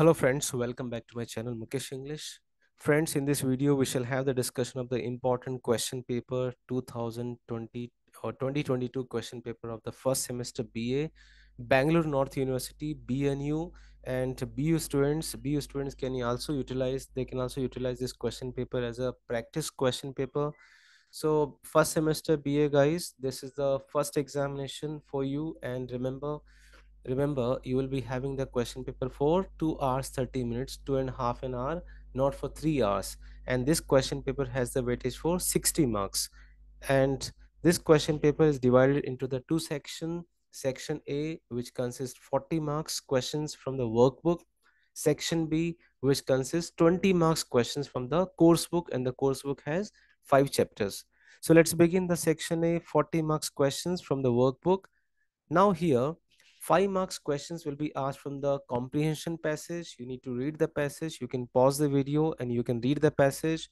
Hello friends, welcome back to my channel Mukesh English. Friends, in this video we shall have the discussion of the important question paper 2020 or 2022 question paper of the first semester BA, Bangalore North University, BNU and BU students. BU students can also utilize, they can also utilize this question paper as a practice question paper. So first semester BA guys, this is the first examination for you and remember remember you will be having the question paper for 2 hours 30 minutes two and a half an hour not for 3 hours. And this question paper has the weightage for 60 marks. And this question paper is divided into the two section section a which consists 40 marks questions from the workbook. Section b which consists 20 marks questions from the course book and the course book has five chapters. So let's begin the section a 40 marks questions from the workbook. Now here five marks questions will be asked from the comprehension passage. You need to read the passage. You can pause the video and you can read the passage.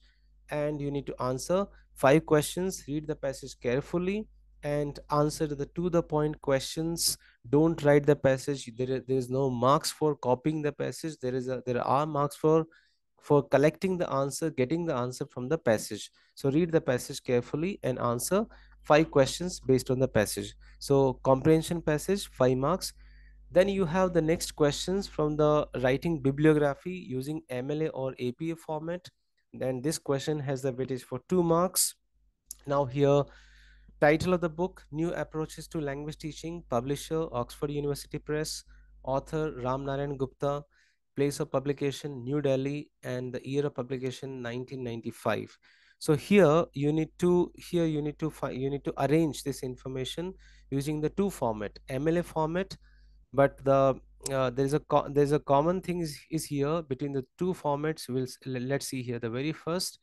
And you need to answer five questions. Read the passage carefully and answer the to the point questions. Don't write the passage. There, there is no marks for copying the passage. There is a there are marks for for collecting the answer getting the answer from the passage. So read the passage carefully and answer five questions based on the passage. So comprehension passage five marks. Then you have the next questions from the writing bibliography using mla or apa format. Then this question has the weightage for two marks. Now here title of the book new approaches to language teaching publisher oxford university press author ram narayan gupta place of publication new delhi and the year of publication 1995 so here you need to here you need to find you need to arrange this information using the two format mla format but the uh, there is a there is a common thing is, is here between the two formats. We'll let's see here. The very first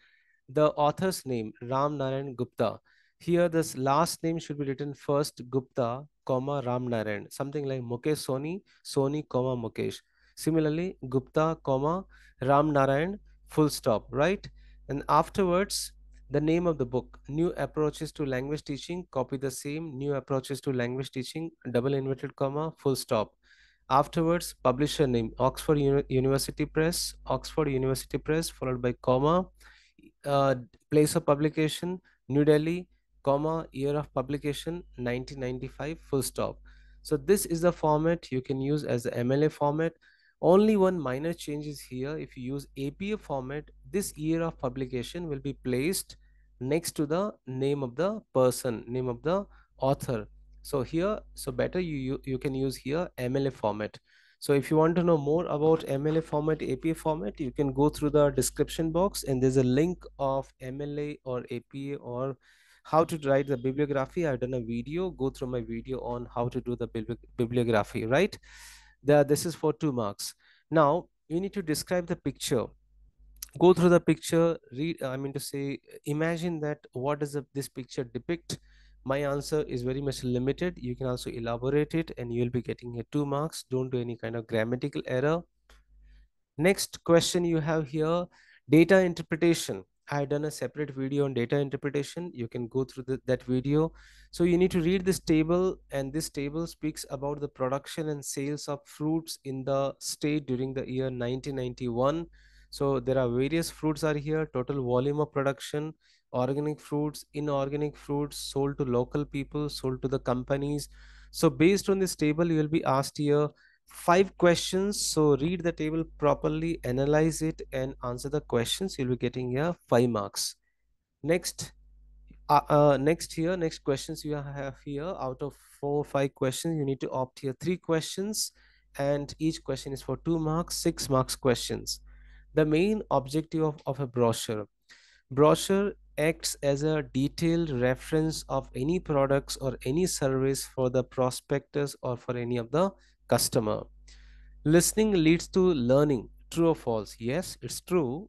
the author's name ram narayan gupta. Here this last name should be written first gupta comma ram narayan something like mukesh soni soni comma mukesh. Similarly gupta comma ram narayan full stop right? And afterwards the name of the book new approaches to language teaching copy the same new approaches to language teaching double inverted comma full stop. Afterwards publisher name oxford Uni university press oxford university press followed by comma uh, place of publication new delhi comma year of publication 1995 full stop. So this is the format you can use as the mla format. Only one minor change is here. If you use APA format, this year of publication will be placed next to the name of the person, name of the author. So here, so better you, you, you can use here MLA format. So if you want to know more about MLA format, APA format, you can go through the description box and there's a link of MLA or APA or how to write the bibliography. I've done a video, go through my video on how to do the bibliography, right? the, this is for two marks now you need to describe the picture go through the picture read i mean to say imagine that what does this picture depict my answer is very much limited you can also elaborate it and you'll be getting here two marks don't do any kind of grammatical error next question you have here data interpretation i have done a separate video on data interpretation. You can go through the, that video. So you need to read this table and this table speaks about the production and sales of fruits in the state during the year 1991. So there are various fruits are here, total volume of production, organic fruits, inorganic fruits sold to local people, sold to the companies. So based on this table, you will be asked here, five questions. So read the table properly analyze it and answer the questions. You'll be getting here five marks. Next uh, uh, next here next questions you have here. Out of four or five questions you need to opt here three questions and each question is for two marks six marks questions the main objective of, of a brochure brochure acts as a detailed reference of any products or any service for the prospectus or for any of the customer. Listening leads to learning. True or false? Yes, it's true.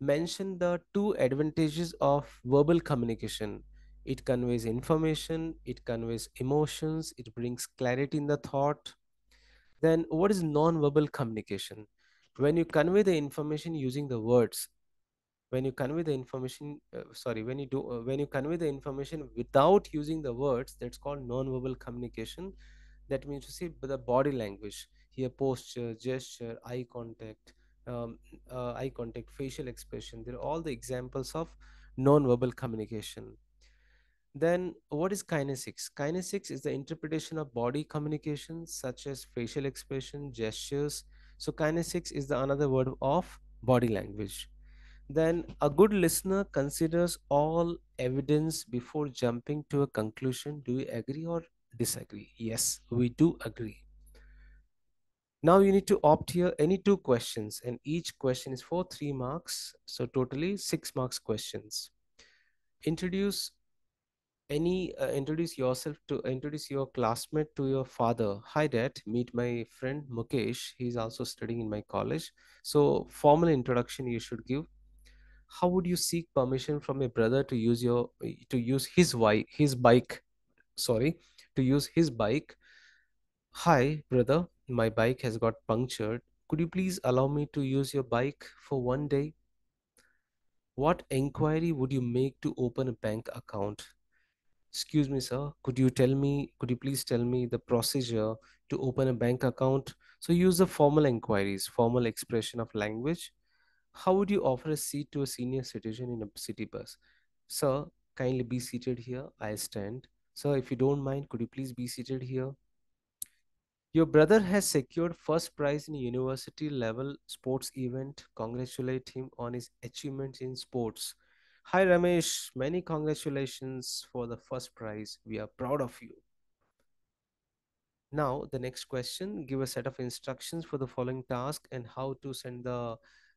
Mention the two advantages of verbal communication. It conveys information, it conveys emotions, it brings clarity in the thought. Then, what is non-verbal communication? When you convey the information using the words, when you convey the information, uh, sorry, when you do, uh, when you convey the information without using the words, that's called non-verbal communication. That means to see the body language here posture gesture eye contact um, uh, eye contact facial expression they're all the examples of non-verbal communication. Then what is kinesics? Kinesics is the interpretation of body communication such as facial expression gestures so kinesics is the another word of body language then a good listener considers all evidence before jumping to a conclusion. Do you agree or disagree? Yes, we do agree. Now you need to opt here any two questions, and each question is for three marks. So, totally six marks questions. Introduce any uh, introduce yourself to introduce your classmate to your father. Hi dad. Meet my friend mukesh. He's also studying in my college. So formal introduction you should give. How would you seek permission from a brother to use your to use his wi- his bike? Sorry to use his bike. Hi brother. My bike has got punctured. Could you please allow me to use your bike for one day? What inquiry would you make to open a bank account excuse me sir could you tell me could you please tell me the procedure to open a bank account so use the formal inquiries formal expression of language how would you offer a seat to a senior citizen in a city bus? Sir, kindly be seated here. I stand. Sir, if you don't mind, could you please be seated here? Your brother has secured first prize in university level sports event. Congratulate him on his achievements in sports. Hi Ramesh, many congratulations for the first prize. We are proud of you. Now, the next question, give a set of instructions for the following task and how to send the,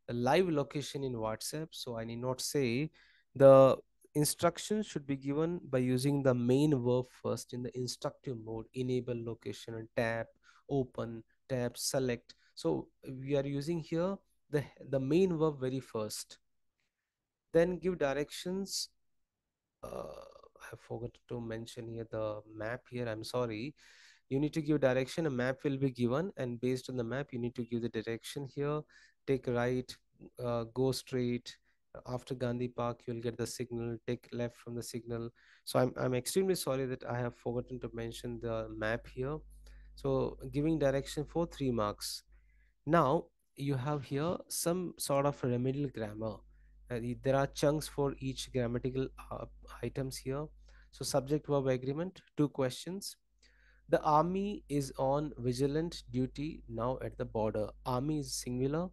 live location in WhatsApp. So I need not say the instructions should be given by using the main verb first in the instructive mode, enable location and tap, open, tap, select. So we are using here the, the main verb very first. Then give directions. Uh, I forgot to mention here the map here. I'm sorry. You need to give direction. A map will be given and based on the map you need to give the direction here. Take right uh, go straight. After gandhi park you'll get the signal. Take left from the signal. So I'm, I'm extremely sorry that i have forgotten to mention the map here. So giving direction for three marks. Now you have here some sort of remedial grammar there are chunks for each grammatical uh, items here so subject verb agreement two questions the army is on vigilant duty now at the border. Army is singular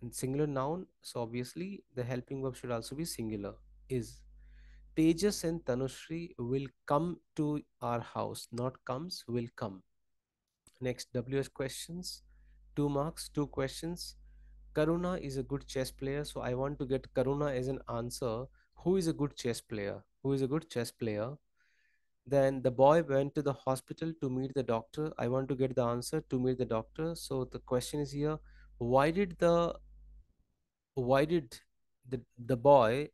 and singular noun, so obviously the helping verb should also be singular. Is Tejas and Tanushri will come to our house, not comes, will come. Next, WH questions. Two marks, two questions. Karuna is a good chess player, so I want to get Karuna as an answer. Who is a good chess player? Who is a good chess player? Then the boy went to the hospital to meet the doctor. I want to get the answer to meet the doctor. So the question is here, why did the why did the, the boy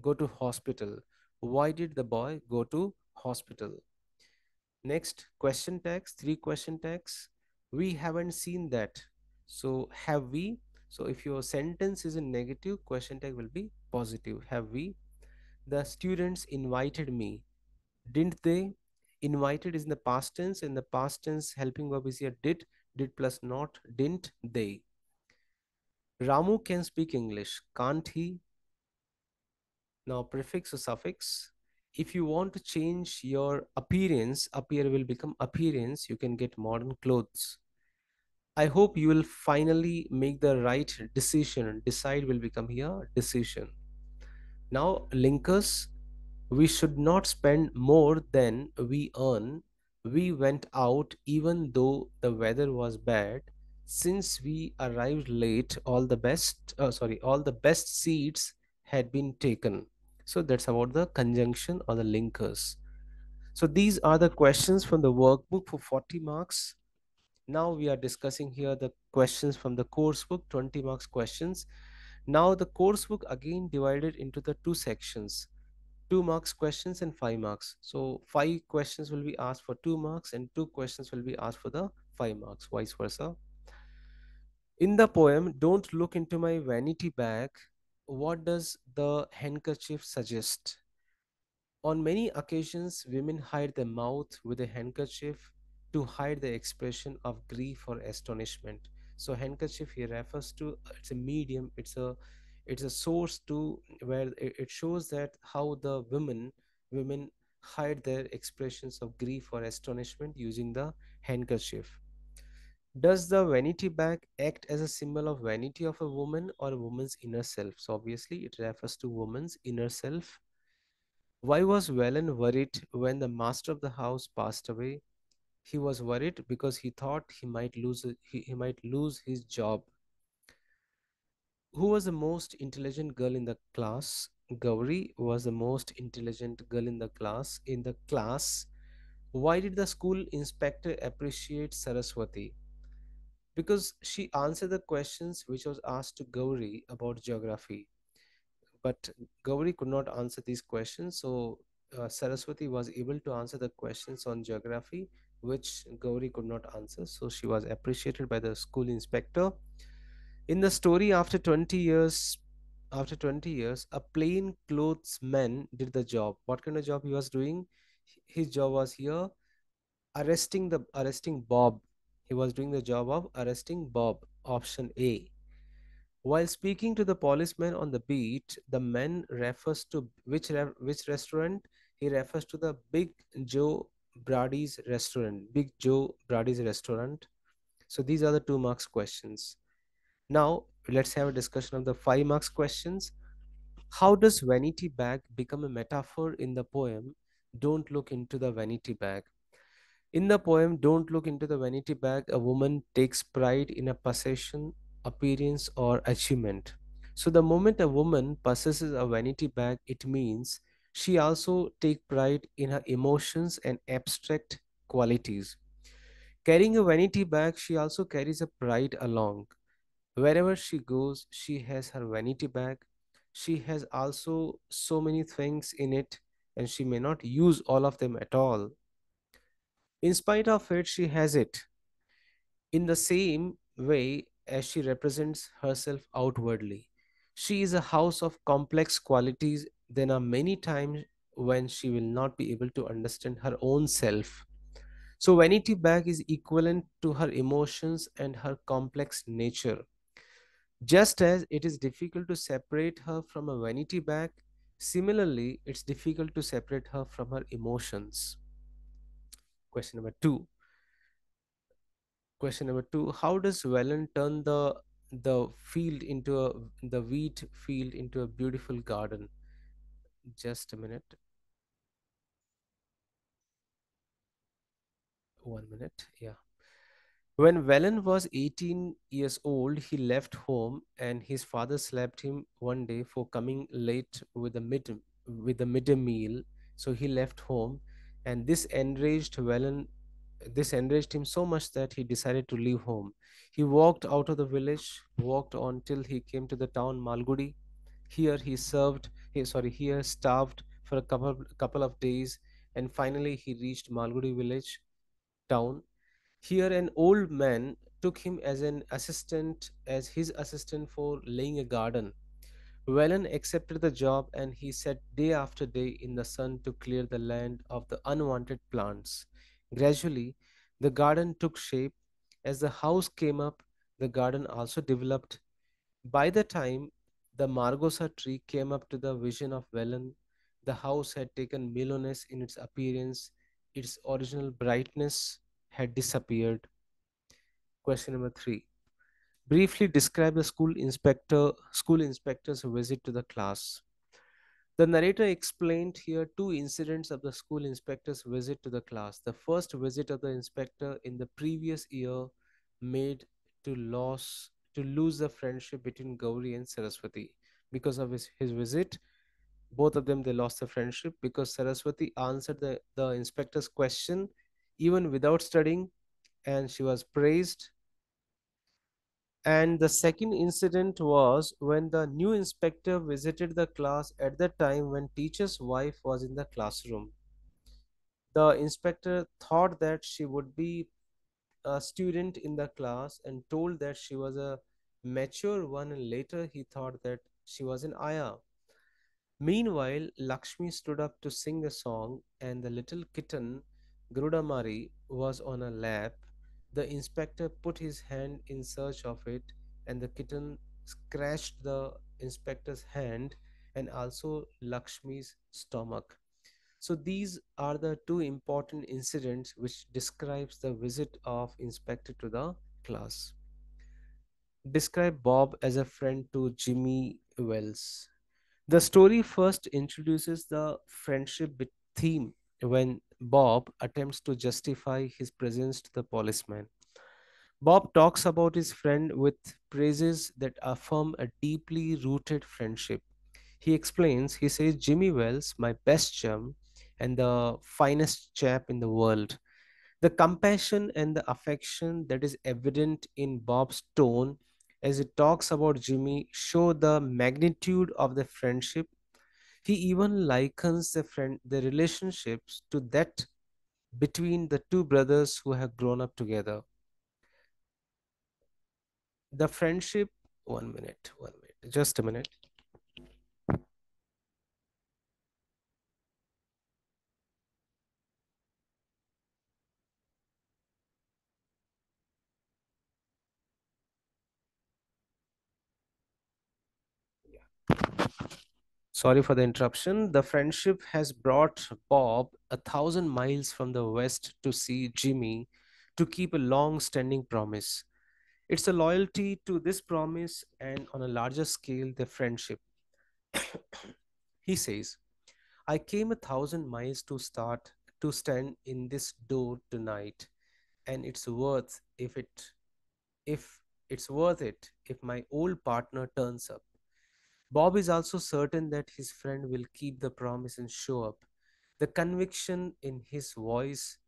go to hospital? Why did the boy go to hospital? Next question tags, three question tags. We haven't seen that. So have we? So if your sentence is in negative, question tag will be positive. Have we? The students invited me. Didn't they? Invited is in the past tense in the past tense helping verb is here did did plus not didn't they? Ramu can speak english can't he? Now prefix or suffix. If you want to change your appearance appear will become appearance. You can get modern clothes i hope you will finally make the right decision decide will become here decision now linkers we should not spend more than we earn. We went out even though the weather was bad. Since we arrived late, all the best, uh, sorry, all the best seats had been taken. So that's about the conjunction or the linkers. So these are the questions from the workbook for 40 marks. Now we are discussing here the questions from the coursebook, 20 marks questions. Now the coursebook again divided into the two sections two marks questions and five marks. So five questions will be asked for two marks and two questions will be asked for the five marks vice versa. In the poem don't look into my vanity bag what does the handkerchief suggest? On many occasions women hide their mouth with a handkerchief to hide the expression of grief or astonishment. So handkerchief here refers to uh, it's a medium, it's a it's a source to where it shows that how the women women hide their expressions of grief or astonishment using the handkerchief. Does the vanity bag act as a symbol of vanity of a woman or a woman's inner self? So obviously it refers to woman's inner self. Why was Velan worried when the master of the house passed away? He was worried because he thought he might lose he, he might lose his job. Who was the most intelligent girl in the class? Gauri was the most intelligent girl in the class. In the class, why did the school inspector appreciate Saraswati? because she answered the questions which was asked to Gauri about geography. But Gauri could not answer these questions, so uh, Saraswati was able to answer the questions on geography which Gauri could not answer. So she was appreciated by the school inspector. In the story, after 20 years, after 20 years, a plain clothes man did the job. What kind of job he was doing? His job was here arresting the arresting Bob. He was doing the job of arresting Bob. Option A. While speaking to the policeman on the beat, the man refers to which which restaurant? He refers to the Big Joe Brady's restaurant. Big Joe Brady's restaurant. So these are the two marks questions. Now let's have a discussion of the five marks questions. How does vanity bag become a metaphor in the poem? Don't look into the vanity bag. In the poem Don't Look into the Vanity Bag, a woman takes pride in a possession, appearance, or achievement. So, the moment a woman possesses a vanity bag, it means she also take pride in her emotions and abstract qualities. Carrying a vanity bag, she also carries a pride along. Wherever she goes, she has her vanity bag. She has also so many things in it, and she may not use all of them at all. In spite of it, she has it in the same way as she represents herself outwardly. She is a house of complex qualities. There are many times when she will not be able to understand her own self. So, Vanity Bag is equivalent to her emotions and her complex nature. Just as it is difficult to separate her from a vanity bag, similarly, it's difficult to separate her from her emotions. Question number two Question number two: How does Velan turn the the field into a the wheat field into a beautiful garden? Just a minute. One minute. Yeah. When Velan was 18 years old, he left home, and his father slapped him one day for coming late with the mid with the midday meal. So he left home, and this enraged Velan this enraged him so much that he decided to leave home. He walked out of the village, walked on till he came to the town Malgudi. Here he served, sorry, here starved for a couple, couple of days, and finally he reached Malgudi village town. Here an old man took him as an assistant, as his assistant for laying a garden. Velan accepted the job and he sat day after day in the sun to clear the land of the unwanted plants. Gradually, the garden took shape. As the house came up, the garden also developed. By the time the Margosa tree came up to the vision of Velan, the house had taken mellowness in its appearance. Its original brightness had disappeared. Question number three. Briefly describe the school inspector school inspector's visit to the class. The narrator explained here two incidents of the school inspector's visit to the class. The first visit of the inspector in the previous year made to lose to lose the friendship between Gauri and Saraswati. Because of his, his visit, both of them they lost the friendship because Saraswati answered the, the inspector's question even without studying and she was praised and the second incident was when the new inspector visited the class at the time when teacher's wife was in the classroom. The inspector thought that she would be a student in the class and told that she was a mature one and later he thought that she was an ayah. Meanwhile, Lakshmi stood up to sing a song and the little kitten Grudamari was on a lap. The inspector put his hand in search of it, and the kitten scratched the inspector's hand and also Lakshmi's stomach. So these are the two important incidents which describes the visit of inspector to the class. Describe Bob as a friend to Jimmy Wells. The story first introduces the friendship theme when Bob attempts to justify his presence to the policeman. Bob talks about his friend with praises that affirm a deeply rooted friendship. He explains, he says, Jimmy Wells, my best chum and the finest chap in the world. The compassion and the affection that is evident in Bob's tone as he talks about Jimmy show the magnitude of the friendship. He even likens the friend the relationships to that between the two brothers who have grown up together. The friendship one minute, one minute, just a minute. Sorry for the interruption. The friendship has brought Bob a thousand miles from the west to see Jimmy to keep a long standing promise. It's a loyalty to this promise and on a larger scale, the friendship. he says, I came a thousand miles to start to stand in this door tonight, and it's worth if it if it's worth it if my old partner turns up. Bob is also certain that his friend will keep the promise and show up. The conviction in his voice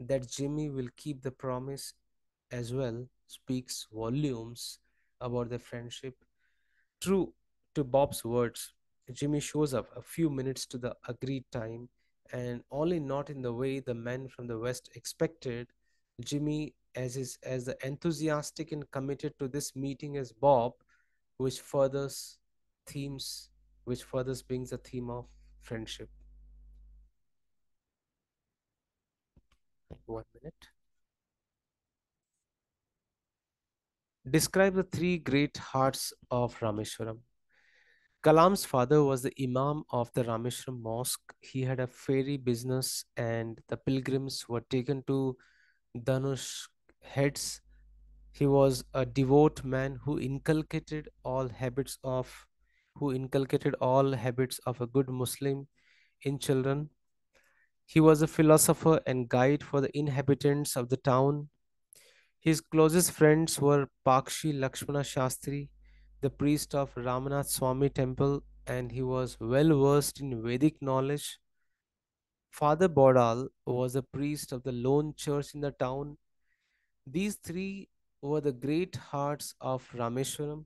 that Jimmy will keep the promise as well speaks volumes about the friendship. True to Bob's words, Jimmy shows up a few minutes to the agreed time and only not in the way the men from the west expected. Jimmy, as is as the enthusiastic and committed to this meeting as Bob, which furthers themes which further brings the theme of friendship. One minute. Describe the three great hearts of Rameshwaram. Kalam's father was the Imam of the Rameshwaram Mosque. He had a ferry business, and the pilgrims were taken to Dhanush heads. He was a devout man who inculcated all habits of who inculcated all habits of a good Muslim in children. He was a philosopher and guide for the inhabitants of the town. His closest friends were Pakshi Lakshmana Shastri, the priest of Ramanath Swami temple, and he was well versed in Vedic knowledge. Father Bodal was a priest of the lone church in the town. These three were the great hearts of Rameshwaram.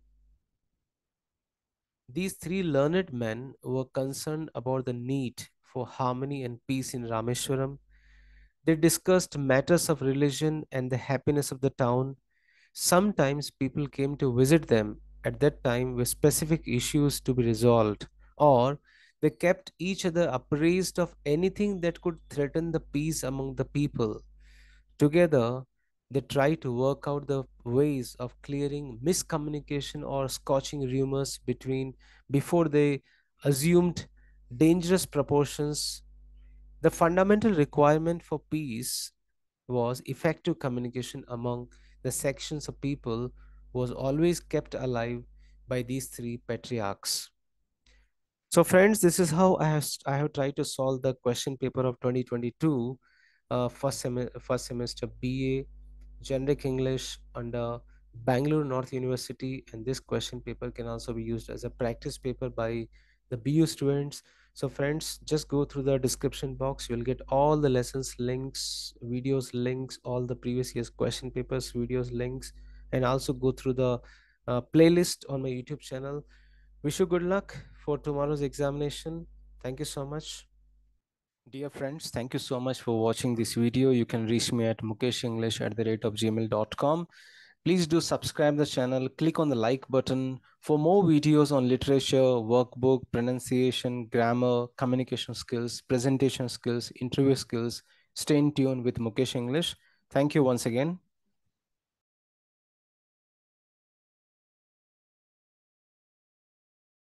These three learned men were concerned about the need for harmony and peace in Rameshwaram. They discussed matters of religion and the happiness of the town. Sometimes people came to visit them at that time with specific issues to be resolved, or they kept each other appraised of anything that could threaten the peace among the people. Together, they try to work out the ways of clearing miscommunication or scorching rumors between before they assumed dangerous proportions. The fundamental requirement for peace was effective communication among the sections of people was always kept alive by these three patriarchs. So friends this is how i have i have tried to solve the question paper of 2022 uh, first, sem- first semester ba generic English under Bangalore North University and this question paper can also be used as a practice paper by the BU students. So friends, just go through the description box. You'll get all the lessons links, videos links, all the previous year's question papers, videos links, and also go through the uh, playlist on my YouTube channel. Wish you good luck for tomorrow's examination. Thank you so much. Dear friends, thank you so much for watching this video. You can reach me at mukeshenglish at the rate of gmail.com. Please do subscribe the channel, click on the like button for more videos on literature, workbook, pronunciation, grammar, communication skills, presentation skills, interview skills. Stay in tune with Mukesh English. Thank you once again.